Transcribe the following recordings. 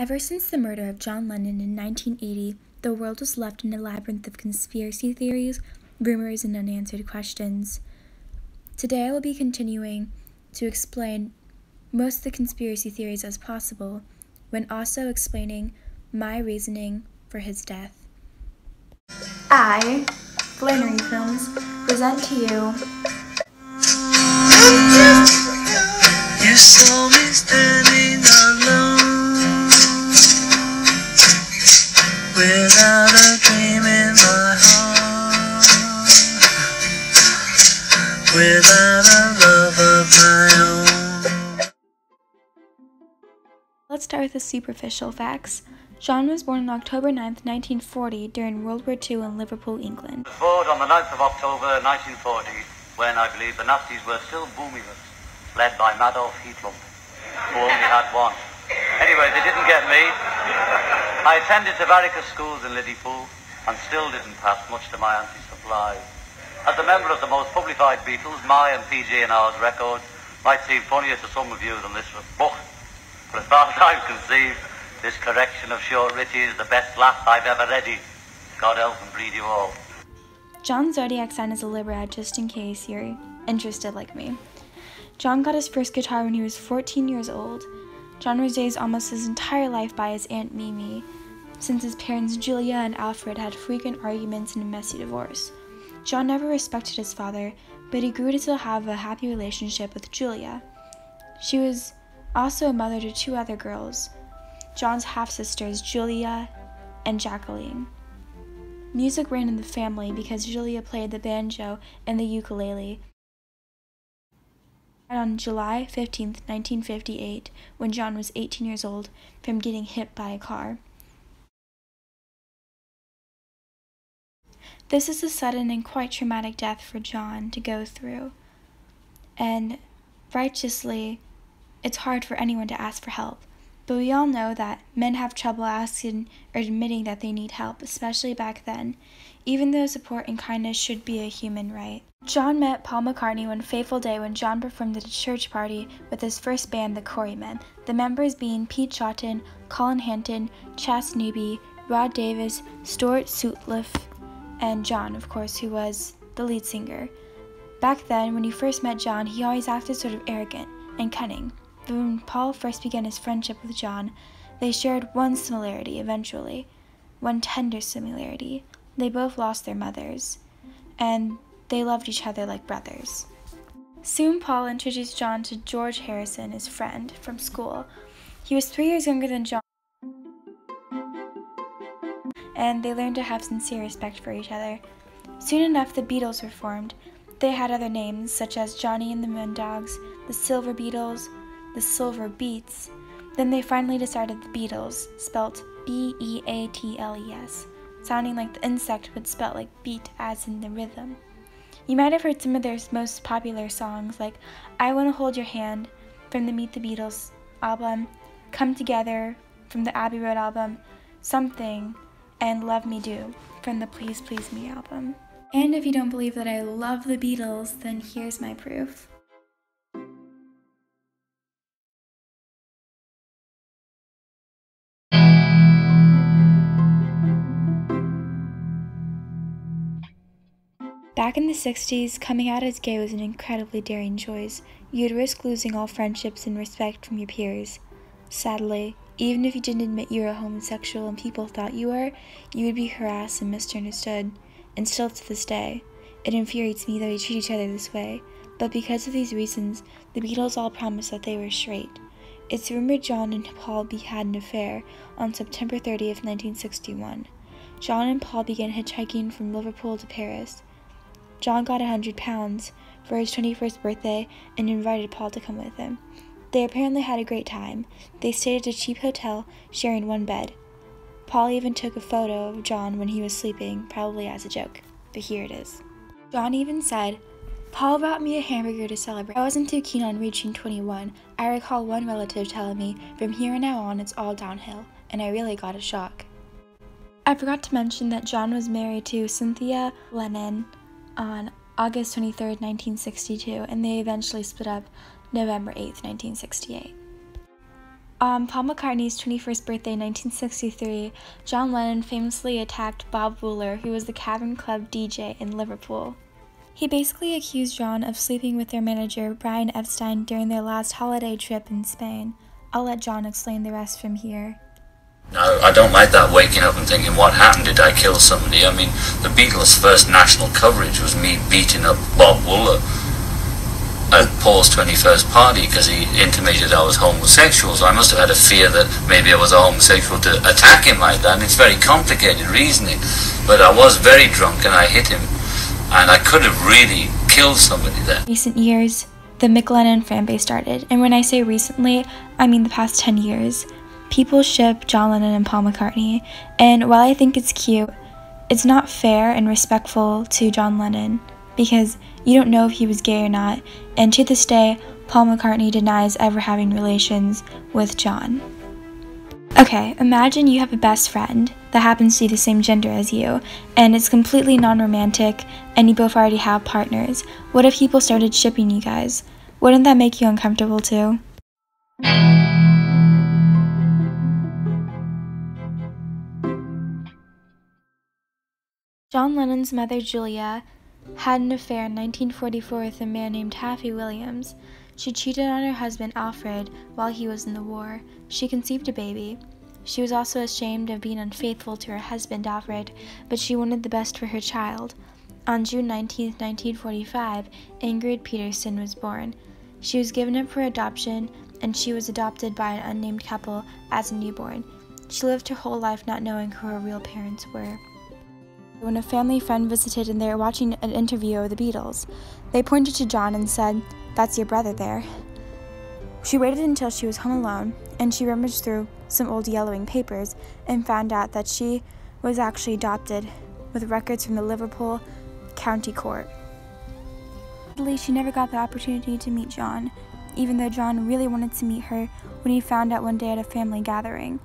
Ever since the murder of John Lennon in 1980, the world was left in a labyrinth of conspiracy theories, rumors, and unanswered questions. Today I will be continuing to explain most of the conspiracy theories as possible, when also explaining my reasoning for his death. I, Flannery Films, present to you. Let's start with the superficial facts. John was born on October 9, 1940, during World War II in Liverpool, England. Born on the 9th of October 1940, when I believe the Nazis were still booming us, led by Adolf Hitler, who only had one. Anyway, they didn't get me. I attended Tabarika schools in Liverpool and still didn't pass much to my auntie's supply. As a member of the most publified Beatles, my and PG and R's record might seem funnier to some of you than this book, but as far as I'm conceived, this correction of short Richie is the best laugh I've ever ready. God help and breed you all. John's zodiac sign is a Libra, just in case you're interested like me. John got his first guitar when he was 14 years old. John was raised almost his entire life by his Aunt Mimi, since his parents Julia and Alfred had frequent arguments and a messy divorce. John never respected his father, but he grew to have a happy relationship with Julia. She was also a mother to two other girls, John's half sisters, Julia and Jacqueline. Music ran in the family because Julia played the banjo and the ukulele. And on July 15, 1958, when John was 18 years old, from getting hit by a car. This is a sudden and quite traumatic death for John to go through. And righteously, it's hard for anyone to ask for help. But we all know that men have trouble asking or admitting that they need help, especially back then, even though support and kindness should be a human right. John met Paul McCartney one fateful day when John performed at a church party with his first band, the Quarrymen, the members being Pete Shotton, Colin Hanton, Chas Newby, Rod Davis, Stuart Sutcliffe, and John, of course, who was the lead singer. Back then, when you first met John, he always acted sort of arrogant and cunning. When Paul first began his friendship with John, they shared one similarity eventually, one tender similarity. They both lost their mothers, and they loved each other like brothers. Soon, Paul introduced John to George Harrison, his friend from school. He was three years younger than John, and they learned to have sincere respect for each other. Soon enough, the Beatles were formed. They had other names, such as Johnny and the Moondogs, the Silver Beatles, the Silver Beats. Then they finally decided the Beatles, spelt B E A T L E S, sounding like the insect would spell like beat as in the rhythm. You might have heard some of their most popular songs like I Wanna Hold Your Hand from the Meet the Beatles album, Come Together from the Abbey Road album, Something, and Love Me Do from the Please Please Me album. And if you don't believe that I love the Beatles, then here's my proof. Back in the 60s, coming out as gay was an incredibly daring choice. You'd risk losing all friendships and respect from your peers. Sadly, even if you didn't admit you were a homosexual and people thought you were, you would be harassed and misunderstood. And still to this day, it infuriates me that we treat each other this way. But because of these reasons, the Beatles all promised that they were straight. It's rumored John and Paul B had an affair on September 30th, 1961. John and Paul began hitchhiking from Liverpool to Paris. John got a hundred pounds for his 21st birthday and invited Paul to come with him. They apparently had a great time. They stayed at a cheap hotel, sharing one bed. Paul even took a photo of John when he was sleeping, probably as a joke. But here it is. John even said, Paul brought me a hamburger to celebrate. I wasn't too keen on reaching 21. I recall one relative telling me, from here and now on, it's all downhill, and I really got a shock. I forgot to mention that John was married to Cynthia Lennon, on August 23, 1962, and they eventually split up November 8, 1968. On Paul McCartney's 21st birthday in 1963, John Lennon famously attacked Bob Wooler, who was the Cavern Club DJ in Liverpool. He basically accused John of sleeping with their manager, Brian Epstein, during their last holiday trip in Spain. I'll let John explain the rest from here. No, I don't like that waking up and thinking, what happened? Did I kill somebody? I mean, the Beatles' first national coverage was me beating up Bob Wooler at Paul's 21st party because he intimated I was homosexual. So I must have had a fear that maybe I was a homosexual to attack him like that. And it's very complicated reasoning. But I was very drunk and I hit him. And I could have really killed somebody there. Recent years, the McLennon fan base started. And when I say recently, I mean the past 10 years. People ship John Lennon and Paul McCartney. And while I think it's cute, it's not fair and respectful to John Lennon because you don't know if he was gay or not, and to this day, Paul McCartney denies ever having relations with John. Okay, imagine you have a best friend that happens to be the same gender as you, and it's completely non romantic, and you both already have partners. What if people started shipping you guys? Wouldn't that make you uncomfortable too? John Lennon's mother, Julia, had an affair in 1944 with a man named Taffy Williams. She cheated on her husband Alfred while he was in the war. She conceived a baby. She was also ashamed of being unfaithful to her husband Alfred, but she wanted the best for her child. On June 19, 1945, Ingrid Peterson was born. She was given up for adoption, and she was adopted by an unnamed couple as a newborn. She lived her whole life not knowing who her real parents were when a family friend visited and they were watching an interview of the Beatles. They pointed to John and said, That's your brother there. She waited until she was home alone and she rummaged through some old yellowing papers and found out that she was actually adopted with records from the Liverpool County Court. Sadly, she never got the opportunity to meet John, even though John really wanted to meet her when he found out one day at a family gathering.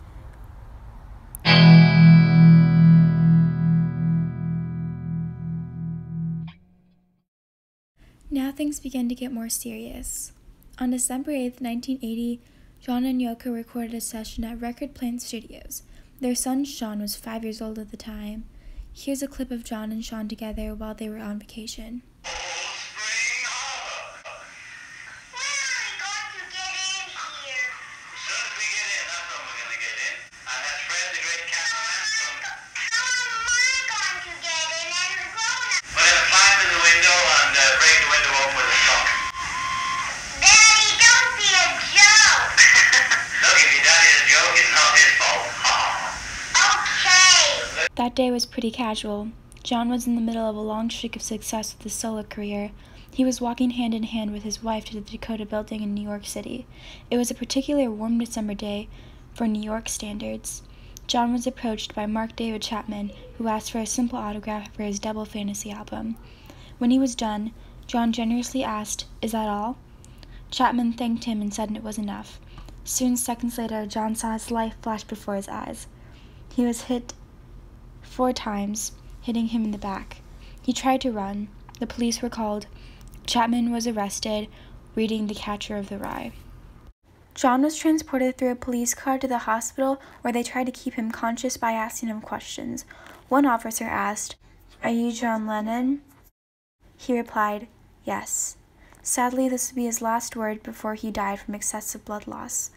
Now things began to get more serious. On December 8, 1980, John and Yoko recorded a session at Record Plant Studios. Their son Sean was five years old at the time. Here's a clip of John and Sean together while they were on vacation. That day was pretty casual. John was in the middle of a long streak of success with his solo career. He was walking hand in hand with his wife to the Dakota building in New York City. It was a particularly warm December day for New York standards. John was approached by Mark David Chapman, who asked for a simple autograph for his double fantasy album. When he was done, John generously asked, Is that all? Chapman thanked him and said it was enough. Soon, seconds later, John saw his life flash before his eyes. He was hit four times, hitting him in the back. He tried to run. The police were called. Chapman was arrested, reading The Catcher of the Rye. John was transported through a police car to the hospital where they tried to keep him conscious by asking him questions. One officer asked, Are you John Lennon? He replied, Yes. Sadly, this would be his last word before he died from excessive blood loss.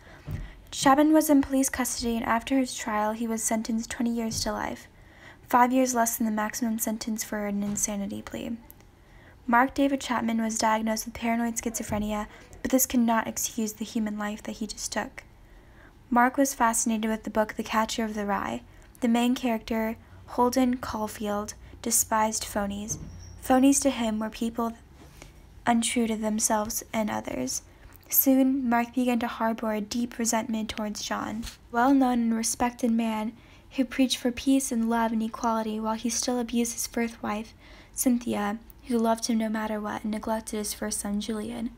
Chapman was in police custody, and after his trial, he was sentenced 20 years to life five years less than the maximum sentence for an insanity plea. Mark David Chapman was diagnosed with paranoid schizophrenia, but this cannot excuse the human life that he just took. Mark was fascinated with the book The Catcher of the Rye. The main character, Holden Caulfield, despised phonies. Phonies to him were people untrue to themselves and others. Soon, Mark began to harbor a deep resentment towards John. Well known and respected man, who preached for peace and love and equality while he still abused his first wife, Cynthia, who loved him no matter what and neglected his first son, Julian.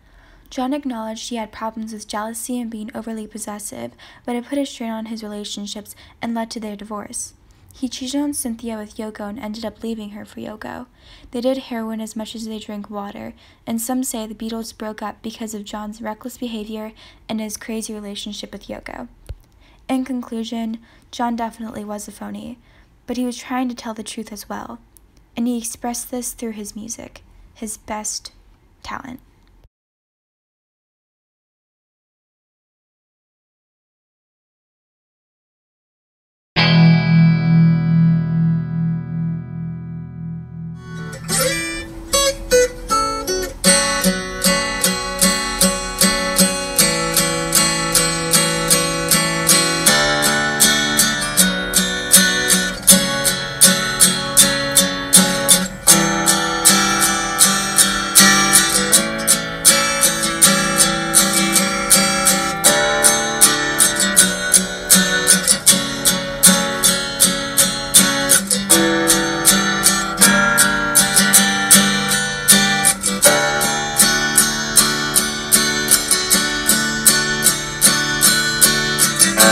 John acknowledged he had problems with jealousy and being overly possessive, but it put a strain on his relationships and led to their divorce. He cheated on Cynthia with Yoko and ended up leaving her for Yoko. They did heroin as much as they drank water, and some say the Beatles broke up because of John's reckless behavior and his crazy relationship with Yoko. In conclusion, John definitely was a phony, but he was trying to tell the truth as well, and he expressed this through his music, his best talent.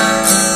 Thank you.